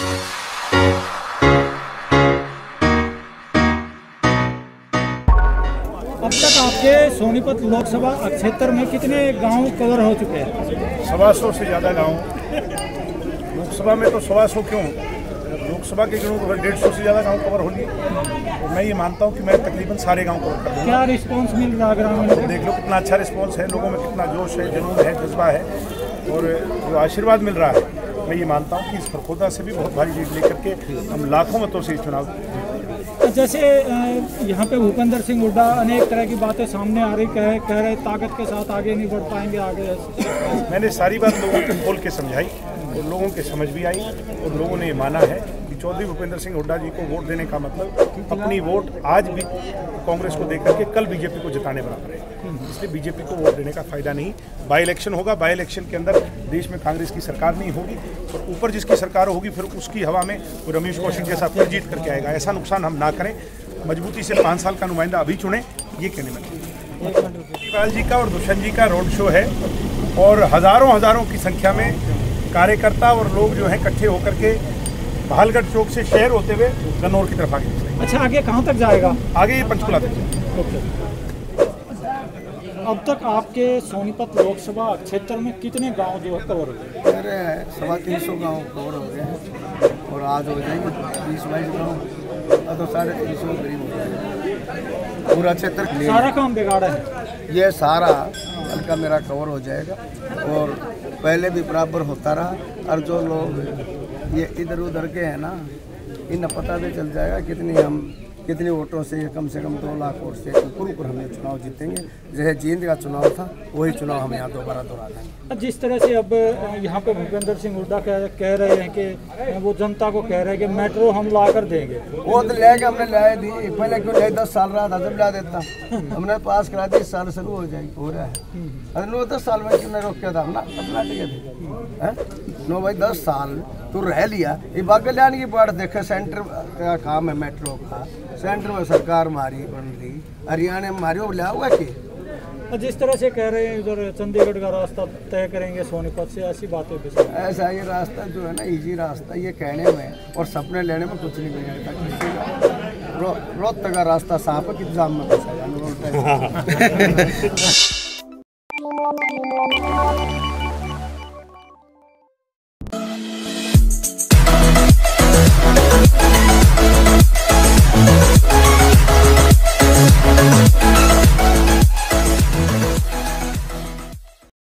अब तक आपके सोनीपत लोकसभा क्षेत्र में कितने गाँव कवर हो चुके हैं? सवा सौ से ज़्यादा गाँव। लोकसभा में तो सवा सौ क्यों? लोकसभा के गिनूँ तो डेढ़ सौ से ज़्यादा गाँव कवर होगी तो मैं ये मानता हूँ कि मैं तकरीबन सारे गाँव कवर कर क्या रिस्पांस मिल रहा है ग्रामीणों को? देख लो कितना अच्छा रिस्पॉन्स है लोगों में कितना जोश है जुनून है जज्बा है और जो आशीर्वाद मिल रहा है मैं ये मानता हूँ कि इस फरखोदा से भी बहुत भारी जीत लेकर के हम लाखों मतों से चुनाव जैसे यहाँ पे भूपेंद्र सिंह हुड्डा अनेक तरह की बातें सामने आ रही, कह कह रहे, ताकत के साथ आगे नहीं बढ़ पाएँगे, आगे मैंने सारी बात लोगों को खोल के समझाई, और लोगों के समझ भी आई, और लोगों ने माना है कि चौधरी भूपेंद्र सिंह हुड्डा जी को वोट देने का मतलब अपनी वोट आज भी कांग्रेस को देकर के कल बीजेपी को जिताने बराबर है। इसलिए बीजेपी को वोट देने का फ़ायदा नहीं बाई इलेक्शन होगा बाई इलेक्शन के अंदर देश में कांग्रेस की सरकार नहीं होगी, और ऊपर जिसकी सरकार होगी, फिर उसकी हवा में रमेश कौशिक जैसा फिर जीत करके आएगा। ऐसा नुकसान हम ना करें। मजबूती से पाँच साल का नुमाइंदा अभी चुने ये कहने में। केजरीवाल जी का और दुष्यंत जी का रोड शो है और हज़ारों हज़ारों की संख्या में कार्यकर्ता और लोग जो हैं इकट्ठे होकर के बहालगढ़ चौक से शहर होते हुए गन्नौर की तरफ़ आगे। अच्छा आगे कहाँ तक जाएगा? आगे ये पंचकुला तक जाए। अब तक आपके सोनीपत लोकसभा क्षेत्र में कितने गाँव जो है कवर हो गए? हैं सवा तीन सौ गाँव कवर हो गए हैं और आज हो जाएँगे बीस बाईस गाँव। अब तो साढ़े तीन सौ करीब हो जाएँगे पूरा क्षेत्र सारा काम बिगाड़ा है? है। ये सारा हल्का मेरा कवर हो जाएगा और पहले भी बराबर होता रहा। और जो लोग ये इधर उधर के हैं ना इन्हें पता भी चल जाएगा कितनी हम कितने वोटों से कम से कम दो लाख वोट से ऊपर ऊपर हम ये चुनाव जीतेंगे। जैसे जींद का चुनाव था वही चुनाव हम यहाँ दोबारा दोहरा देंगे। जिस तरह से अब यहाँ पे भूपेंद्र सिंह हुड्डा कह, कह रहे हैं कि वो जनता को कह रहे हैं कि मेट्रो हम ला कर देंगे। वो तो लेके हमने लाए दी पहले क्यों ले दस साल रहा था जब ला देता। हमने पास करा दी साल शुरू हो जाएगी हो रहा है। अरे नो दस साल में क्यों रोक था? हम ना अपना टिके थे। नो भाई दस साल तू रह लिया। ये बाग कल्याण की बात देखे सेंटर का काम है मेट्रो का। सेंटर में सरकार मारी बन रही। हरियाणा में मारी वो लिया हुआ कि जिस तरह से कह रहे हैं इधर चंडीगढ़ का रास्ता तय करेंगे सोनीपत से ऐसी बातें ऐसा ये रास्ता जो है ना इजी रास्ता ये कहने में और सपने लेने में कुछ नहीं का रो, रोहतक का रास्ता साफ़ है कि जाम में फंसा जाना पे।